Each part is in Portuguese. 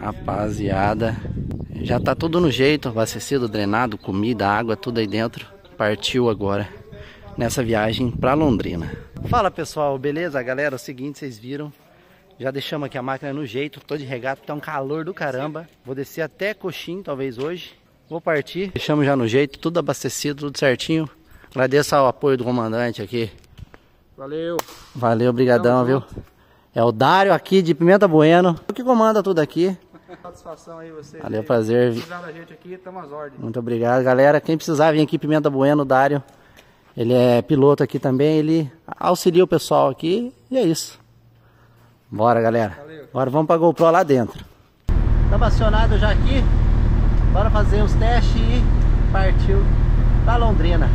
Rapaziada, já tá tudo no jeito, abastecido, drenado, comida, água, tudo aí dentro. Partiu agora nessa viagem para Londrina. Fala pessoal, beleza? Galera, é o seguinte, vocês viram, já deixamos aqui a máquina no jeito, tô de regata, tá um calor do caramba. Vou descer até Coxim, talvez hoje. Vou partir, deixamos já no jeito, tudo abastecido, tudo certinho. Agradeço ao apoio do comandante aqui. Valeu. Valeu, obrigadão, viu? É o Dário aqui de Pimenta Bueno, o que comanda tudo aqui. Satisfação aí você. Valeu, prazer. Precisar da gente aqui, tamo às ordens. Muito obrigado, galera. Quem precisar vir aqui, Pimenta Bueno, Dário. Ele é piloto aqui também, ele auxilia o pessoal aqui e é isso. Bora, galera. Valeu. Agora vamos pra GoPro lá dentro. Estamos acionados já aqui. Bora fazer os testes e partiu pra Londrina.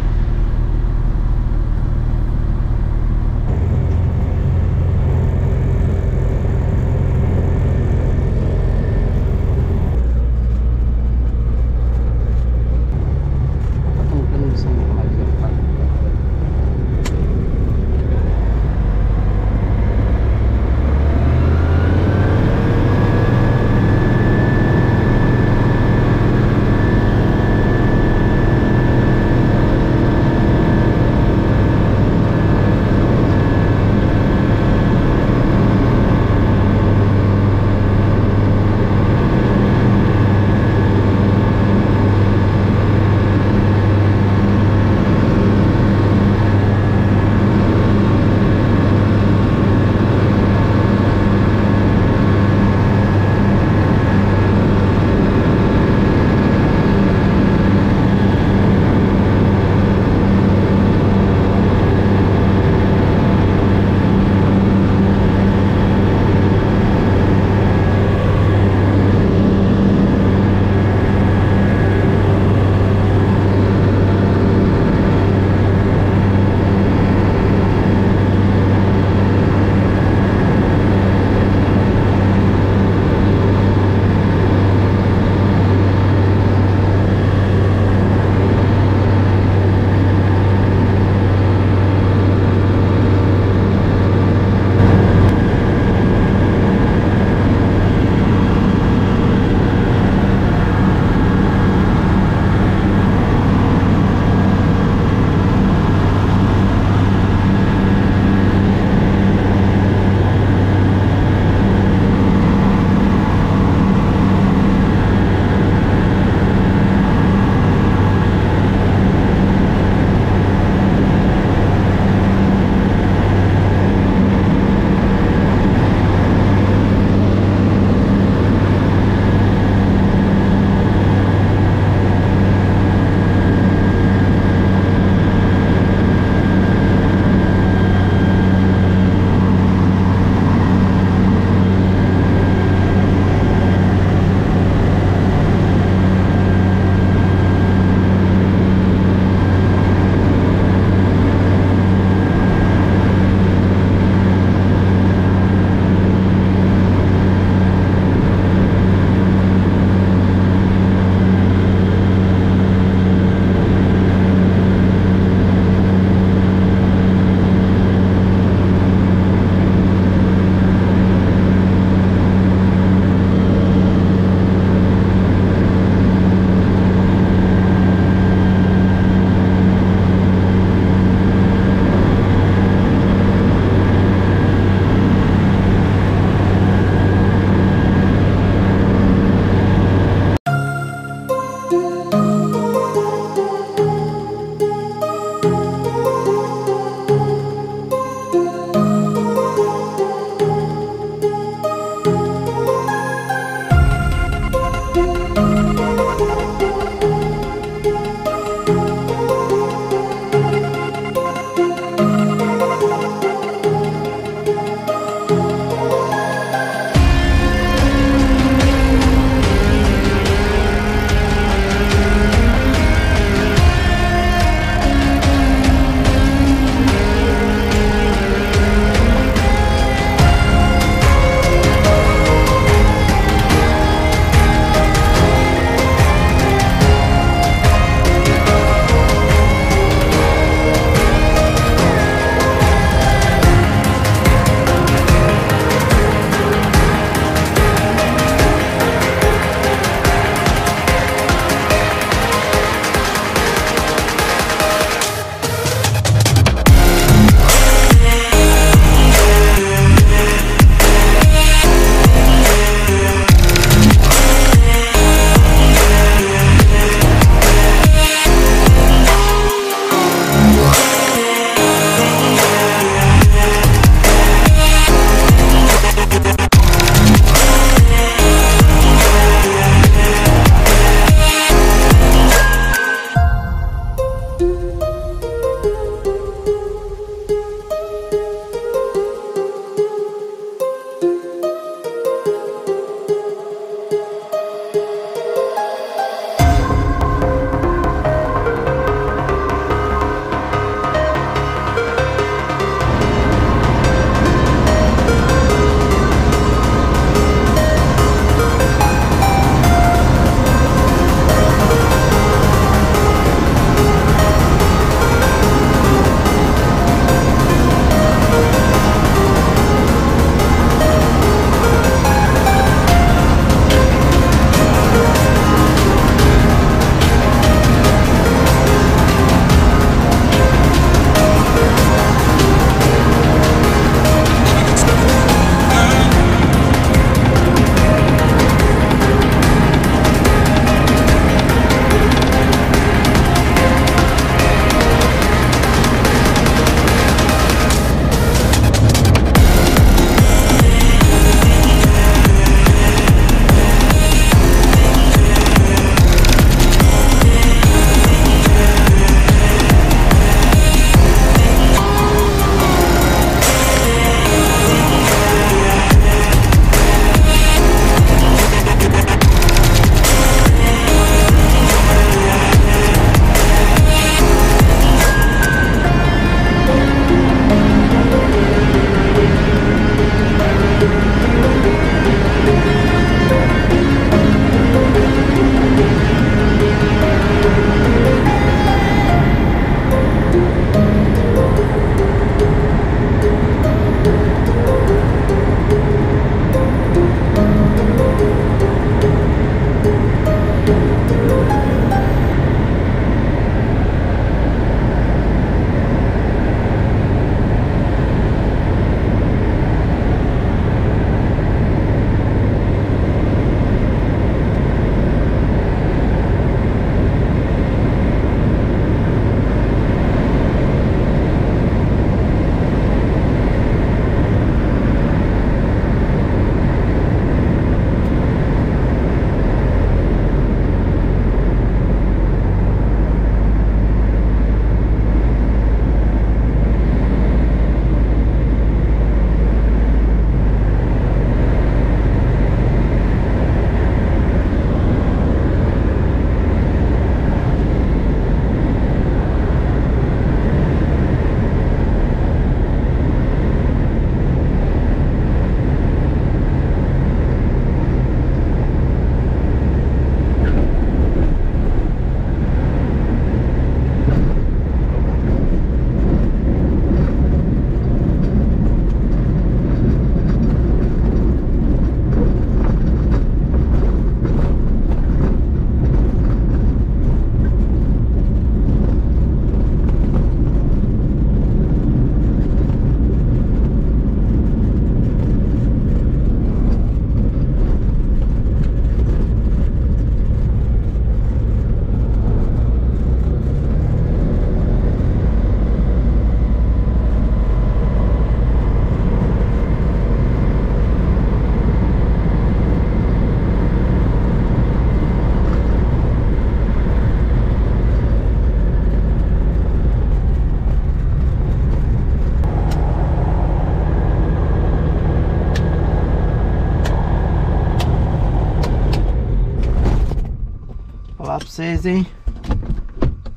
Vocês, hein?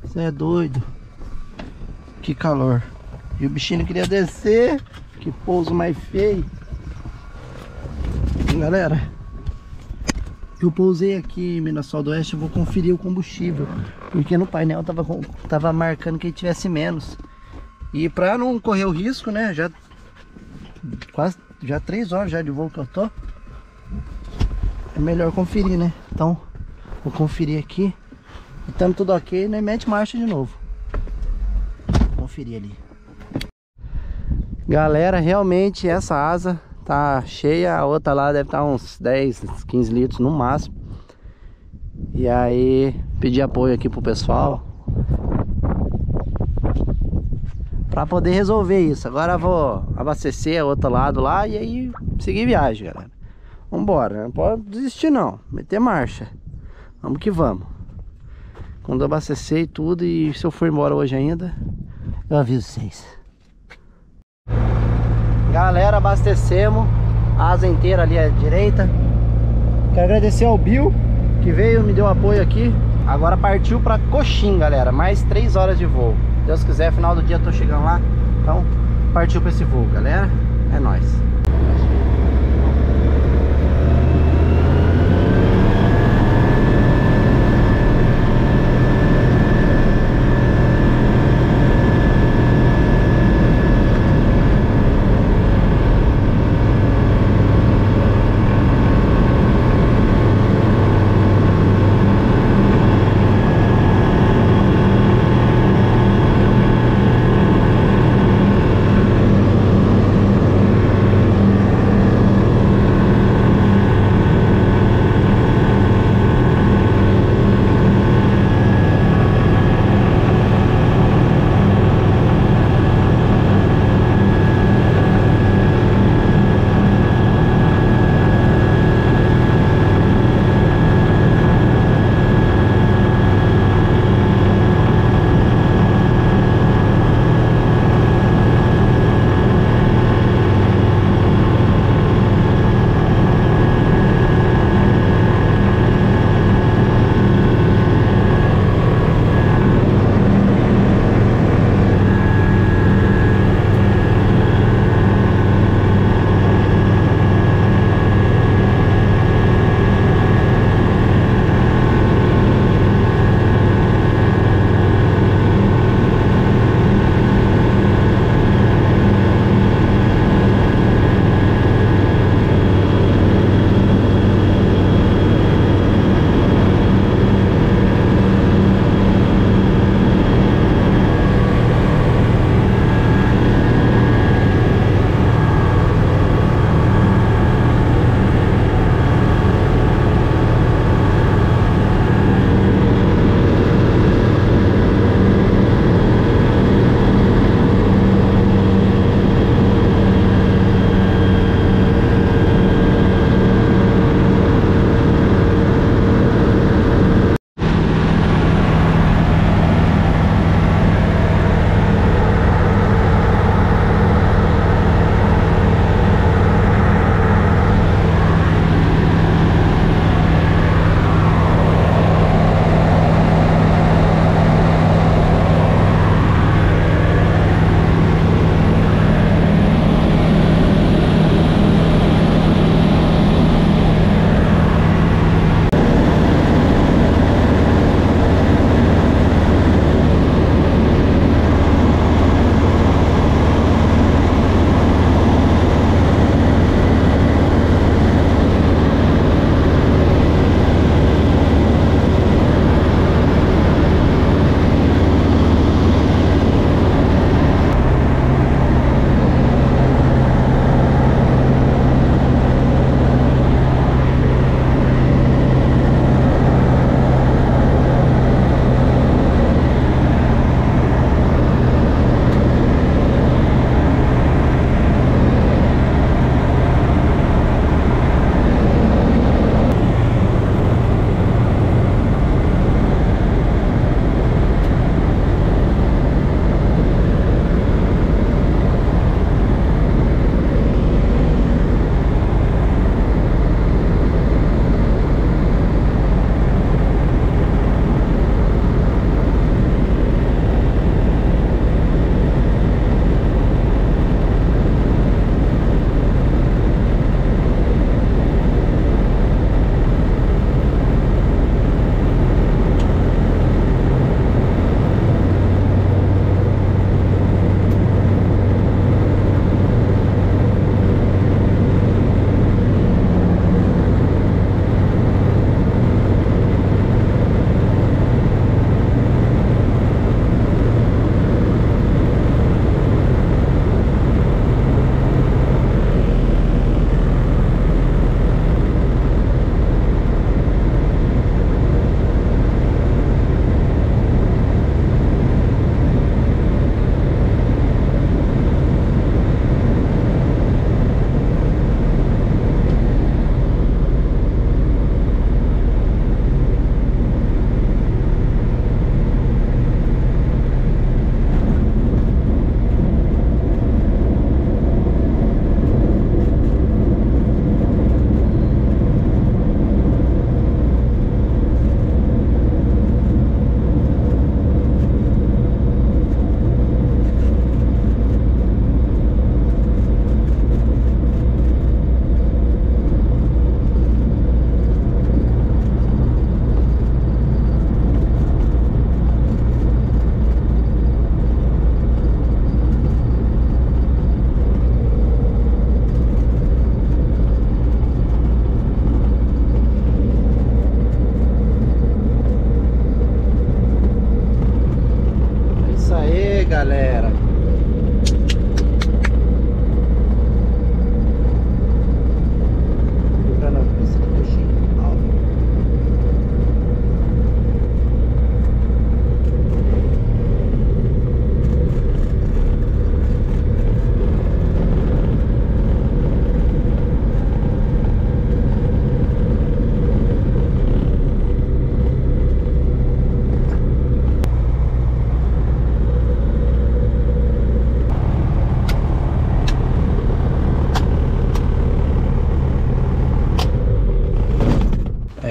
Você é doido. Que calor. E o bichinho queria descer. Que pouso mais feio. Galera, eu pousei aqui em Mirassol do Oeste, vou conferir o combustível. Porque no painel tava, tava marcando que ele tivesse menos. E pra não correr o risco, né? Já quase já três horas já de voo que eu tô. É melhor conferir, né? Então, vou conferir aqui. Estando tudo ok, né? Mete marcha de novo. Conferir ali. Galera, realmente essa asa tá cheia. A outra lá deve estar tá uns 10, 15 litros no máximo. E aí, pedir apoio aqui pro pessoal. Pra poder resolver isso. Agora vou abastecer o outro lado lá e aí seguir viagem, galera. Vambora, não pode desistir não. Meter marcha. Vamos que vamos. Quando abastecer e tudo, e se eu for embora hoje ainda, eu aviso vocês. Galera, abastecemos. Asa inteira ali à direita. Quero agradecer ao Bill, que veio, me deu apoio aqui. Agora partiu para Coxim, galera. Mais 3 horas de voo. Deus quiser, final do dia eu tô chegando lá. Então, partiu para esse voo, galera. É nóis.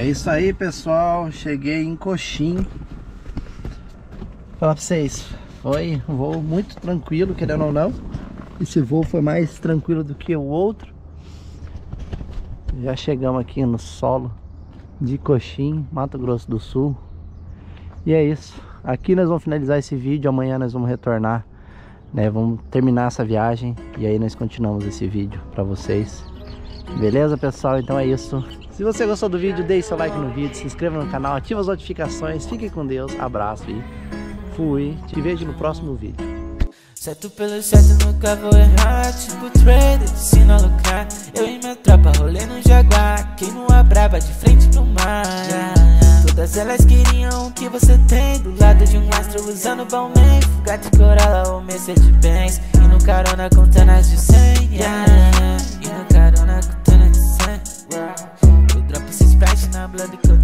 É isso aí, pessoal. Cheguei em Coxim. Falar pra vocês, foi um voo muito tranquilo, querendo ou não. Esse voo foi mais tranquilo do que o outro. Já chegamos aqui no solo de Coxim, Mato Grosso do Sul. E é isso. Aqui nós vamos finalizar esse vídeo. Amanhã nós vamos retornar. Né? Vamos terminar essa viagem. E aí nós continuamos esse vídeo pra vocês. Beleza, pessoal? Então é isso. Se você gostou do vídeo, deixe seu like no vídeo, se inscreva no canal, ative as notificações, fique com Deus, abraço e fui. Te vejo no próximo vídeo. Certo pelo certo, nunca vou errar. Tipo trader, ensino a lucrar. Eu e minha tropa no Jaguar. Queimo a braba de frente pro mar. Todas elas queriam o que você tem. Do lado de um astro usando Balmain de Corolla ou Mercedes-Benz. E no carona contando as de 100 yeah. Blood que